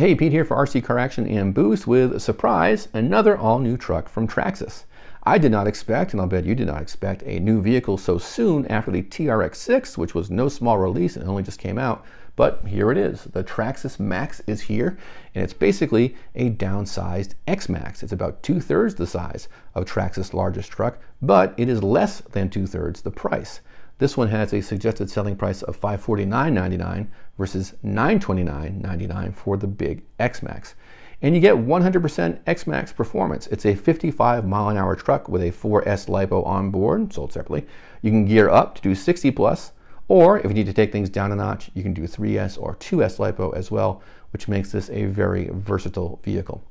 Hey, Pete here for RC Car Action and Boost with a surprise, another all-new truck from Traxxas. I did not expect, and I'll bet you did not expect, a new vehicle so soon after the TRX-6, which was no small release and only just came out, but here it is. The Traxxas Maxx is here, and it's basically a downsized X-Maxx. It's about two-thirds the size of Traxxas' largest truck, but it is less than two-thirds the price. This one has a suggested selling price of $549.99 versus $929.99 for the big X-Maxx. And you get 100% X-Maxx performance. It's a 55 mile an hour truck with a 4S LiPo on board, sold separately. You can gear up to do 60 plus, or if you need to take things down a notch, you can do 3S or 2S LiPo as well, which makes this a very versatile vehicle.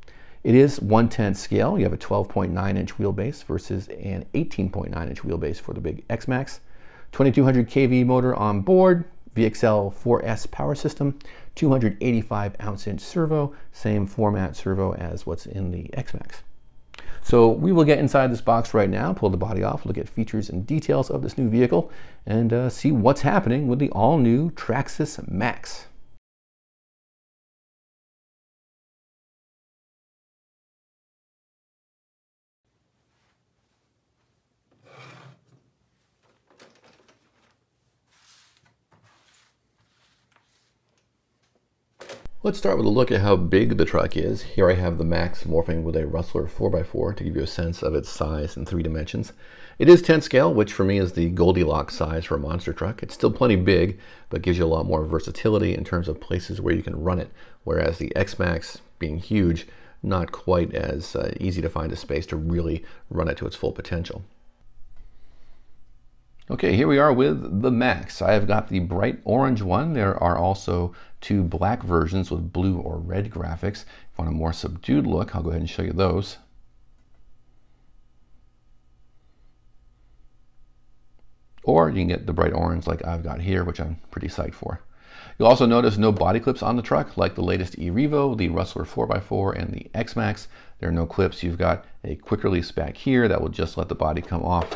It is 110 scale. You have a 12.9 inch wheelbase versus an 18.9 inch wheelbase for the big X-Maxx. 2200 kV motor on board, VXL 4S power system, 285 ounce inch servo, same format servo as what's in the X-Maxx. So we will get inside this box right now, pull the body off, look at features and details of this new vehicle, and uh, see what's happening with the all-new Traxxas Maxx. Let's start with a look at how big the truck is. Here I have the Maxx morphing with a Rustler 4x4 to give you a sense of its size in three dimensions. It is 10 scale, which for me is the Goldilocks size for a monster truck. It's still plenty big, but gives you a lot more versatility in terms of places where you can run it, whereas the X-Maxx, being huge, not quite as uh, easy to find a space to really run it to its full potential. Okay, here we are with the Maxx. I have got the bright orange one. There are also two black versions with blue or red graphics. If you want a more subdued look, I'll go ahead and show you those. Or you can get the bright orange like I've got here, which I'm pretty psyched for. You'll also notice no body clips on the truck, like the latest e-Revo, the Rustler 4x4, and the X-Maxx. There are no clips. You've got a quick release back here that will just let the body come off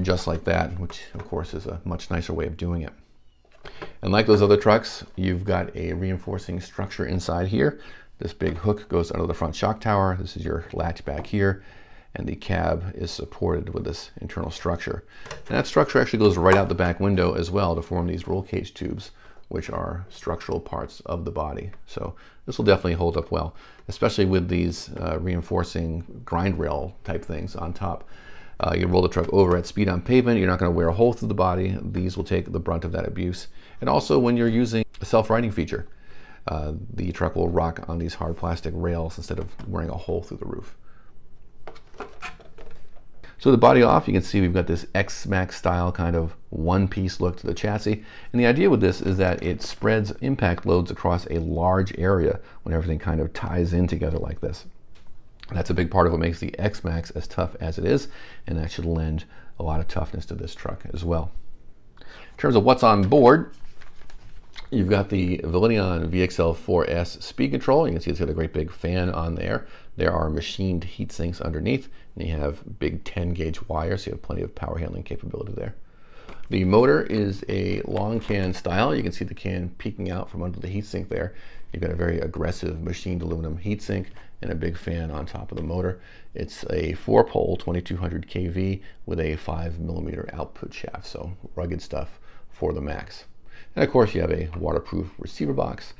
just like that, which of course is a much nicer way of doing it. And like those other trucks, you've got a reinforcing structure inside here. This big hook goes under the front shock tower. This is your latch back here. And the cab is supported with this internal structure. And that structure actually goes right out the back window as well to form these roll cage tubes, which are structural parts of the body. So this will definitely hold up well, especially with these uh, reinforcing grind rail type things on top. Uh, you roll the truck over at speed on pavement. You're not going to wear a hole through the body. These will take the brunt of that abuse. And also when you're using a self-righting feature, uh, the truck will rock on these hard plastic rails instead of wearing a hole through the roof. So the body off, you can see we've got this X-Maxx style kind of one-piece look to the chassis. And the idea with this is that it spreads impact loads across a large area when everything kind of ties in together like this. That's a big part of what makes the X-Maxx as tough as it is, and that should lend a lot of toughness to this truck as well. In terms of what's on board, you've got the Velineon VXL 4S speed control. You can see it's got a great big fan on there. There are machined heat sinks underneath, and you have big 10 gauge wires, so you have plenty of power handling capability there. The motor is a long can style. You can see the can peeking out from under the heatsink there. You've got a very aggressive machined aluminum heatsink and a big fan on top of the motor. It's a four pole 2200 kV with a five millimeter output shaft, so rugged stuff for the Maxx. And of course you have a waterproof receiver box.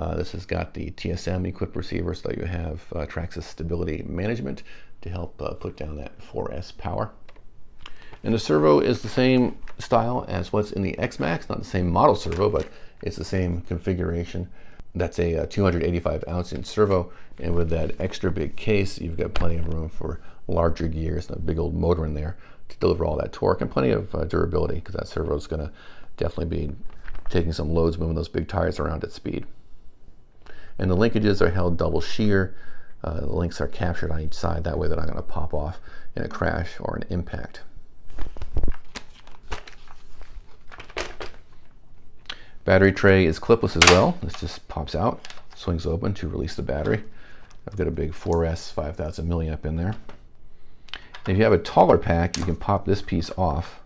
Uh, this has got the TSM equipped receiver so you have uh, Traxxas stability management to help uh, put down that 4S power. And the servo is the same style as what's in the X-Maxx, not the same model servo, but it's the same configuration. That's a, a 285 ounce in servo, and with that extra big case, you've got plenty of room for larger gears and a big old motor in there to deliver all that torque and plenty of uh, durability because that servo is going to definitely be taking some loads moving those big tires around at speed. And the linkages are held double shear. Uh, the links are captured on each side. That way they're not going to pop off in a crash or an impact. Battery tray is clipless as well. This just pops out, swings open to release the battery. I've got a big 4S 5000 milliamp in there. if you have a taller pack, you can pop this piece off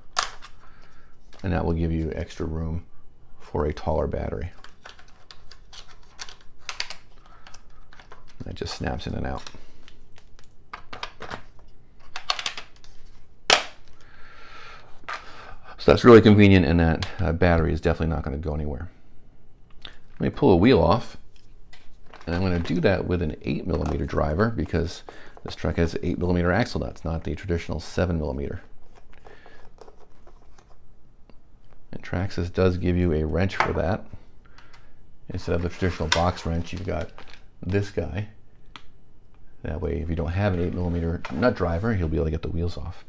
and that will give you extra room for a taller battery. That just snaps in and out. So that's really convenient and that uh, battery is definitely not going to go anywhere. Let me pull a wheel off and I'm going to do that with an 8 millimeter driver because this truck has 8 millimeter axle nuts, not the traditional 7 millimeter. And Traxxas does give you a wrench for that. Instead of the traditional box wrench, you've got this guy. That way, if you don't have an 8 millimeter nut driver, you'll be able to get the wheels off.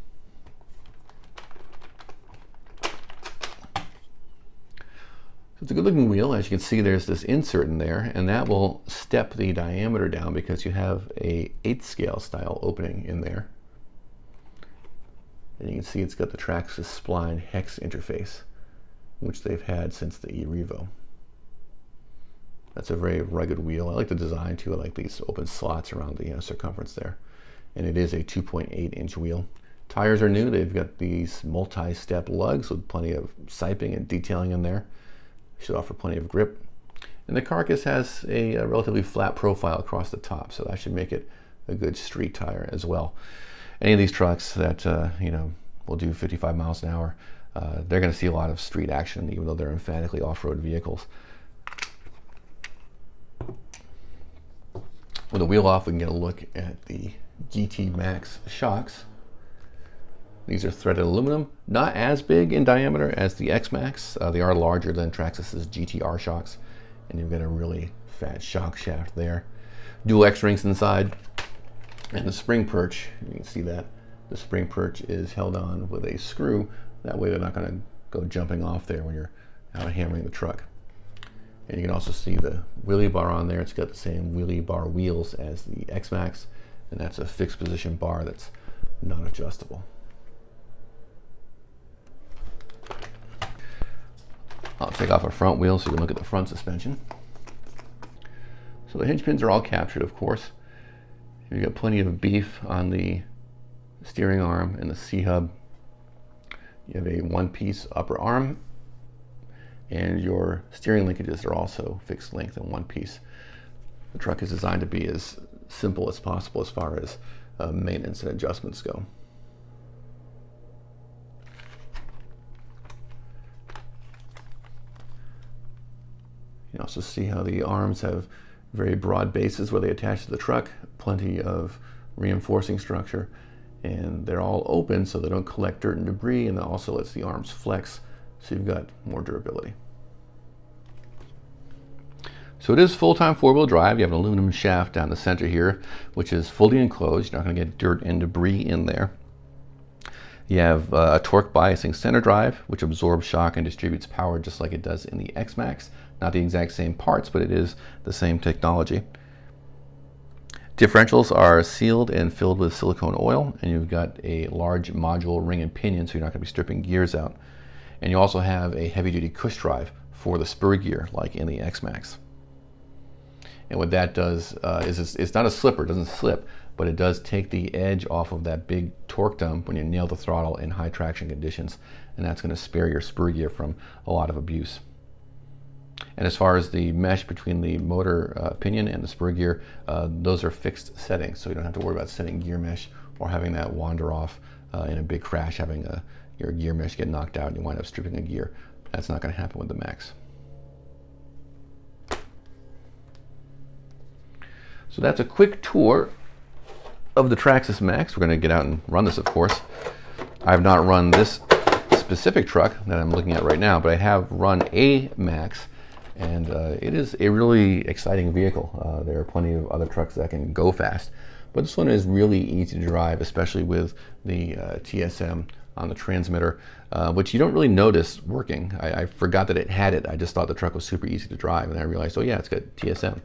It's a good looking wheel. As you can see, there's this insert in there, and that will step the diameter down because you have a eighth scale style opening in there. And you can see it's got the Traxxas spline hex interface, which they've had since the e-Revo. That's a very rugged wheel. I like the design too. I like these open slots around the uh, circumference there. And it is a 2.8 inch wheel. Tires are new. They've got these multi-step lugs with plenty of siping and detailing in there. Should offer plenty of grip. And the carcass has a, a, relatively flat profile across the top, so that should make it a good street tire as well. Any of these trucks that uh, you know will do 55 miles an hour, uh, they're going to see a lot of street action, even though they're emphatically off-road vehicles. With the wheel off, we can get a look at the GT Maxx shocks. These are threaded aluminum, not as big in diameter as the X-Maxx. Uh, they are larger than Traxxas's GTR shocks, and you've got a really fat shock shaft there. Dual X-rings inside, and the spring perch, you can see that the spring perch is held on with a screw. That way they're not going to go jumping off there when you're out hammering the truck. And you can also see the wheelie bar on there. It's got the same wheelie bar wheels as the X-Maxx, and that's a fixed position bar that's not adjustable. I'll take off a front wheel so you can look at the front suspension. So the hinge pins are all captured, of course. You've got plenty of beef on the steering arm and the C-hub. You have a one-piece upper arm, and your steering linkages are also fixed length in one piece. The truck is designed to be as simple as possible as far as uh, maintenance and adjustments go. You also see how the arms have very broad bases where they attach to the truck, plenty of reinforcing structure, and they're all open so they don't collect dirt and debris, and that also lets the arms flex so you've got more durability. So it is full-time four-wheel drive. You have an aluminum shaft down the center here, which is fully enclosed. You're not going to get dirt and debris in there. You have uh, a torque biasing center drive, which absorbs shock and distributes power just like it does in the X-Maxx. Not the exact same parts, but it is the same technology. Differentials are sealed and filled with silicone oil, and you've got a large module ring and pinion, so you're not going to be stripping gears out. And you also have a heavy-duty cush drive for the spur gear, like in the X-Maxx. And what that does uh, is it's, it's, not a slipper, it doesn't slip, but it does take the edge off of that big torque dump when you nail the throttle in high traction conditions, and that's going to spare your spur gear from a lot of abuse. And as far as the mesh between the motor uh, pinion and the spur gear, uh, those are fixed settings, so you don't have to worry about setting gear mesh or having that wander off uh, in a big crash, having a, your gear mesh get knocked out and you wind up stripping a gear. That's not going to happen with the Maxx. So that's a quick tour of the Traxxas Maxx. We're going to get out and run this, of course. I have not run this specific truck that I'm looking at right now, but I have run a Maxx, and uh, it is a really exciting vehicle. Uh, there are plenty of other trucks that can go fast, but this one is really easy to drive, especially with the uh, TSM on the transmitter, uh, which you don't really notice working. I, I, forgot that it had it. I just thought the truck was super easy to drive, and I realized, oh yeah, it's got TSM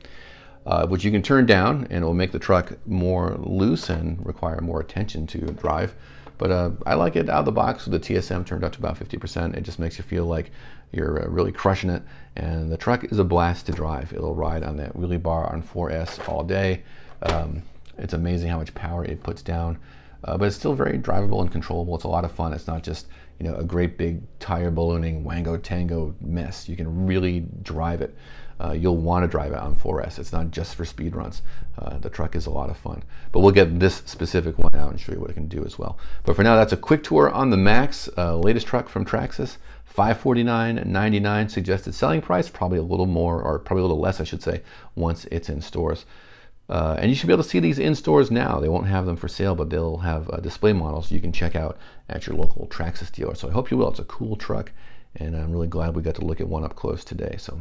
uh, which you can turn down and it will make the truck more loose and require more attention to drive. But uh, I like it out of the box with the TSM turned up to about 50%. It just makes you feel like you're uh, really crushing it. And the truck is a blast to drive. It'll ride on that wheelie bar on 4S all day. Um, it's amazing how much power it puts down. Uh, but it's still very drivable and controllable. It's a lot of fun. It's not just you know a great big tire ballooning wango tango mess. You can really drive it. Uh, you'll want to drive it on 4S. It's not just for speed runs. Uh, the truck is a lot of fun. But we'll get this specific one out and show you what it can do as well. But for now, that's a quick tour on the Maxx, uh, latest truck from Traxxas. 549.99 suggested selling price, probably a little more, or probably a little less, I should say, once it's in stores. Uh, and you should be able to see these in stores now. They won't have them for sale, but they'll have uh, display models you can check out at your local Traxxas dealer. So I hope you will. It's a cool truck, and I'm really glad we got to look at one up close today. So